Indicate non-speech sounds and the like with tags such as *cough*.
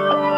Oh. *laughs*